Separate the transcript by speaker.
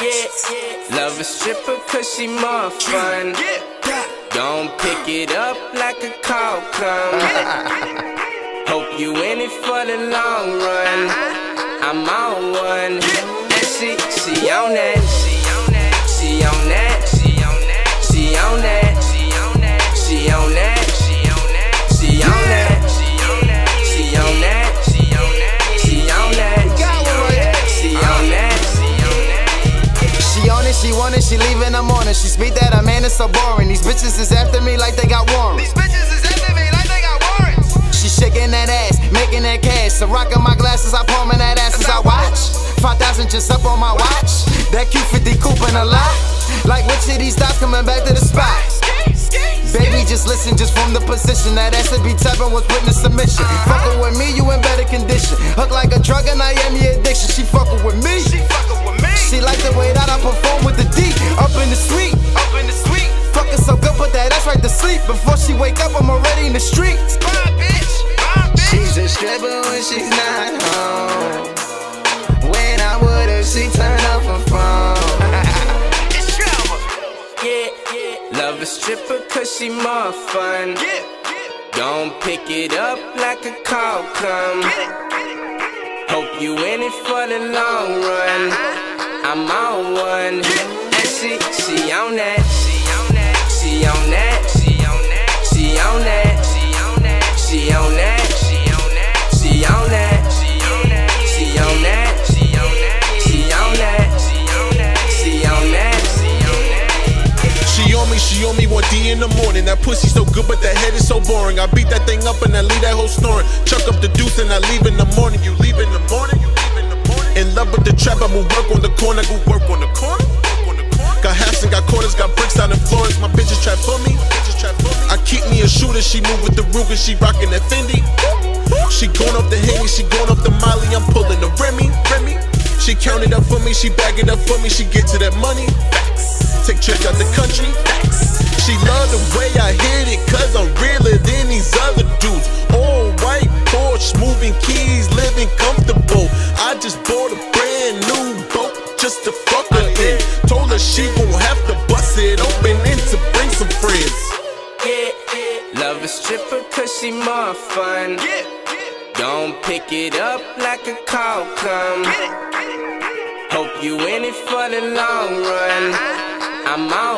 Speaker 1: Love a stripper cause she more fun. Don't pick it up like a call come. Hope you in it for the long run. I'm on one. And she, she on that. She on that. She on
Speaker 2: it, she want it, she leave in the morning. She speak that a man is so boring. These bitches is after me like they got warrants.
Speaker 3: These bitches is after me like they got warrants.
Speaker 2: She shaking that ass, making that cash. So rocking my glasses, I palm in that ass as I watch. 5,000 just up on my watch. That Q50 coupe in a lot. Like which of these dots coming back to the spot? Baby, just listen, just from the position that ass to be tapping was witness submission. Fucking with me, you in better condition. Hook like a drug and I am your addiction. She fucking with me.
Speaker 3: She fucking with
Speaker 2: in the suite.
Speaker 3: Up in the suite.
Speaker 2: Fucking so good, put that ass right to sleep. Before she wake up, I'm already in the streets.
Speaker 3: Bye, bitch. Bye, bitch.
Speaker 1: She's a stripper when she's not home. When I would've, she turn off her phone.
Speaker 3: It's Trevor.
Speaker 1: Yeah, yeah. Love a stripper cause she more fun.
Speaker 3: Yeah.
Speaker 1: Don't pick it up like a call come. Hope you in it for the long run. Uh-huh. She on
Speaker 4: me, she on me 1D in the morning. That pussy so good, but that head is so boring. I beat that thing up and I leave that whole snoring. Chuck up the deuce and I leave in the morning. You leave in the morning, you leave in the morning. In love with the trap, I move work on the corner, go work on the corner. Got halves and got quarters, got bricks out in Florence. My bitches trap for me. I keep me a shooter, she move with the Ruger, she rockin' that Fendi. She going up the Henny, she going up the Molly, I'm pulling the Remy, Remy. She count it up for me, she bag it up for me, she get to that money. Facts. Take trips out the country. She love the way I hit it, cause I'm realer than these other dudes. All white Porsche, moving keys, living comfortable. I just bought a brand new boat just to fuck her in. Told her she gon' have to bust it open and to bring some friends.
Speaker 1: Yeah, yeah. Love a stripper cause she more fun.
Speaker 3: Yeah.
Speaker 1: Don't pick it up like a call come. Hope you in it for the long run my